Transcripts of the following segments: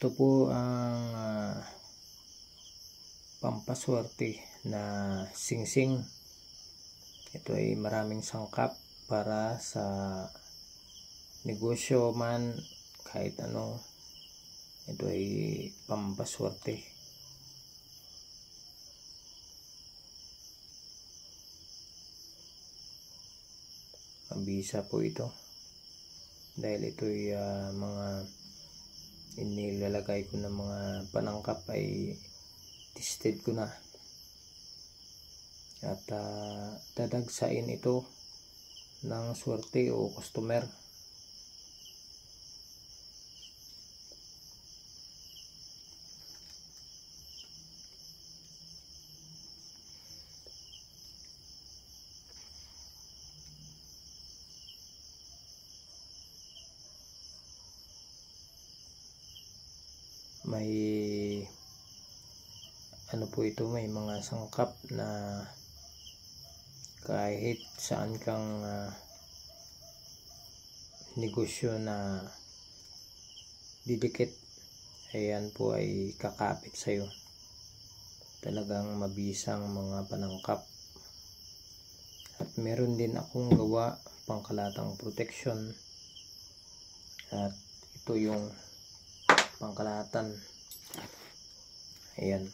Ito po ang ah, pampaswerte na singsing. Ito ay maraming sangkap para sa negosyo man kahit ano. Ito ay pampaswerte. Mabisa po ito. Dahil ito ay ah, mga inilalagay ko ng mga panangkap ay tested ko na. At ah, dadagsain ito ng swerte o customer. May ano po ito may mga sangkap na kahit saan kang ah, negosyo na didikit ayan po ay kakapit sa'yo. Talagang mabisang mga panangkap. At meron din akong gawa pangkalatang protection at ito yung pangkalahatan ayan.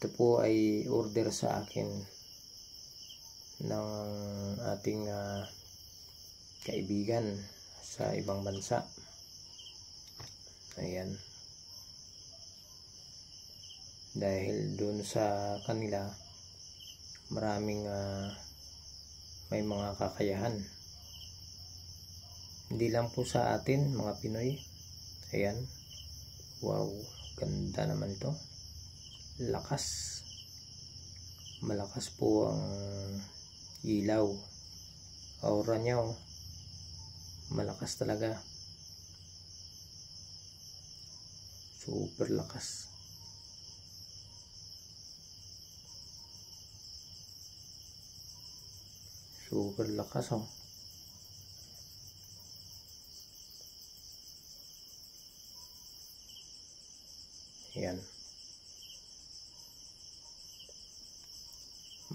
Ito po ay order sa akin ng ating ah, kaibigan sa ibang bansa. Ayan. Dahil dun sa kanila maraming ah, may mga kakayahan. Hindi lang po sa atin mga Pinoy Ayan. Wow. Ganda naman ito. Lakas. Malakas po ang ilaw. Aura niya oh. Malakas talaga. Super lakas. Super lakas oh. Ayan.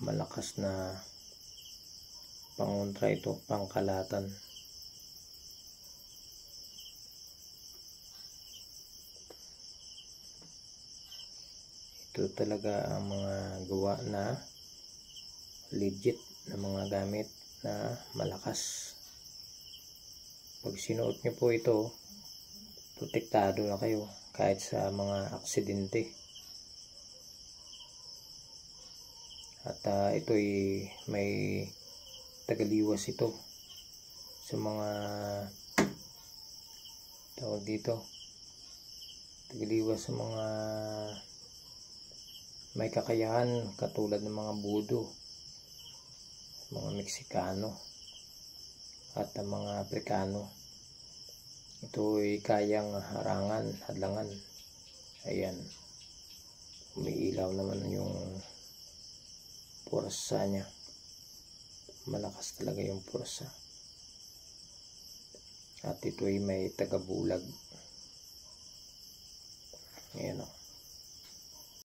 Malakas na pangontra ito, pangkalatan. Ito talaga ang mga gawa na legit na mga gamit na malakas. Pag sinuot niyo po ito, protektado na kayo kahit sa mga aksidente. At uh, ito ay may tagaliwas ito sa mga tawag dito tagaliwas sa mga may kakayahan katulad ng mga budo mga Meksikano at ang mga Afrikano ito ay kayang harangan, hadlangan. Ayan. Umiilaw naman yung pursa niya. Malakas talaga yung pursa. At ito ay may tagabulag. Ayan o.